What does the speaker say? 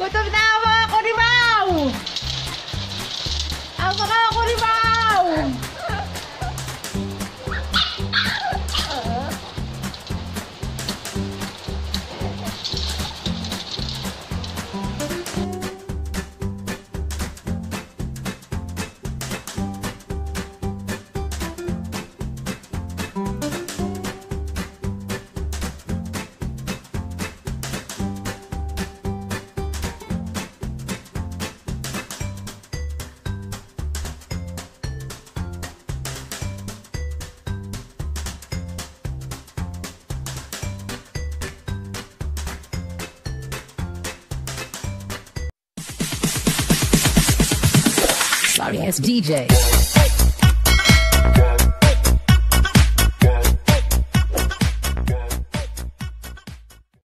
Good of now. Sorriest DJ.